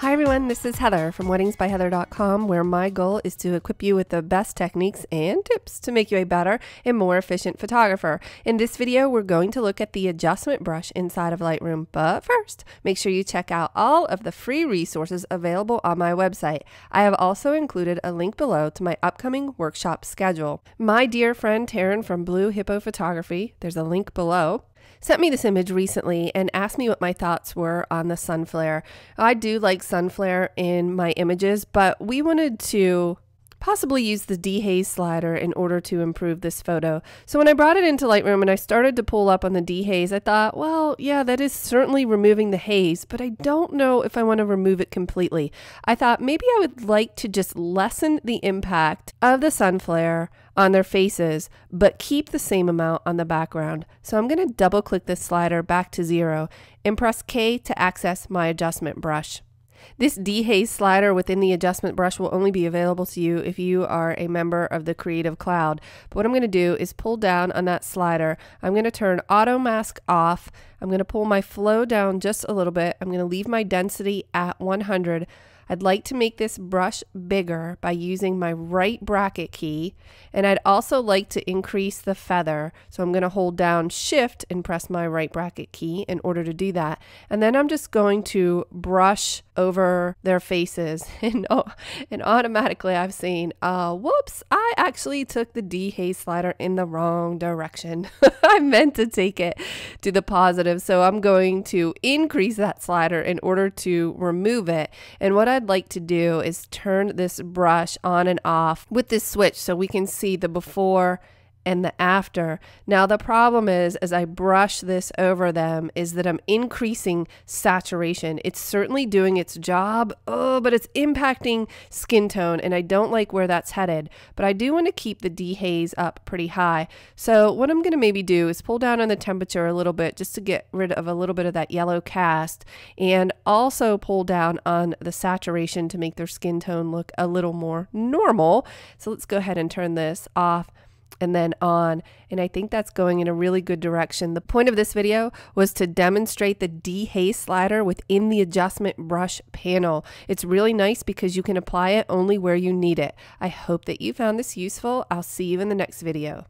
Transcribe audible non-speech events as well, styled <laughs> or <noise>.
Hi everyone, this is Heather from weddingsbyheather.com where my goal is to equip you with the best techniques and tips to make you a better and more efficient photographer. In this video, we're going to look at the adjustment brush inside of Lightroom, but first, make sure you check out all of the free resources available on my website. I have also included a link below to my upcoming workshop schedule. My dear friend Taryn from Blu Hippo Photography, there's a link below, sent me this image recently and asked me what my thoughts were on the sun flare. I do like sun flare in my images, but we wanted to possibly use the dehaze slider in order to improve this photo. So when I brought it into Lightroom and I started to pull up on the dehaze, I thought, well, yeah, that is certainly removing the haze, but I don't know if I want to remove it completely. I thought maybe I would like to just lessen the impact of the sun flare on their faces, but keep the same amount on the background. So I'm going to double click this slider back to zero and press K to access my adjustment brush. This dehaze slider within the adjustment brush will only be available to you if you are a member of the Creative Cloud. But what I'm going to do is pull down on that slider. I'm going to turn auto mask off. I'm going to pull my flow down just a little bit. I'm going to leave my density at 100. I'd like to make this brush bigger by using my right bracket key and I'd also like to increase the feather. So I'm going to hold down shift and press my right bracket key in order to do that. And then I'm just going to brush over their faces <laughs> and, oh, and automatically I've seen, uh, whoops, I actually took the dehaze slider in the wrong direction. <laughs> I meant to take it to the positive. So I'm going to increase that slider in order to remove it. And what I'd like to do is turn this brush on and off with this switch so we can see the before and the after. Now the problem is as I brush this over them is that I'm increasing saturation. It's certainly doing its job, oh, but it's impacting skin tone and I don't like where that's headed. But I do want to keep the dehaze up pretty high. So what I'm going to maybe do is pull down on the temperature a little bit just to get rid of a little bit of that yellow cast and also pull down on the saturation to make their skin tone look a little more normal. So let's go ahead and turn this off and then on. And I think that's going in a really good direction. The point of this video was to demonstrate the dehaze slider within the adjustment brush panel. It's really nice because you can apply it only where you need it. I hope that you found this useful. I'll see you in the next video.